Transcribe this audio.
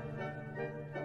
どうも。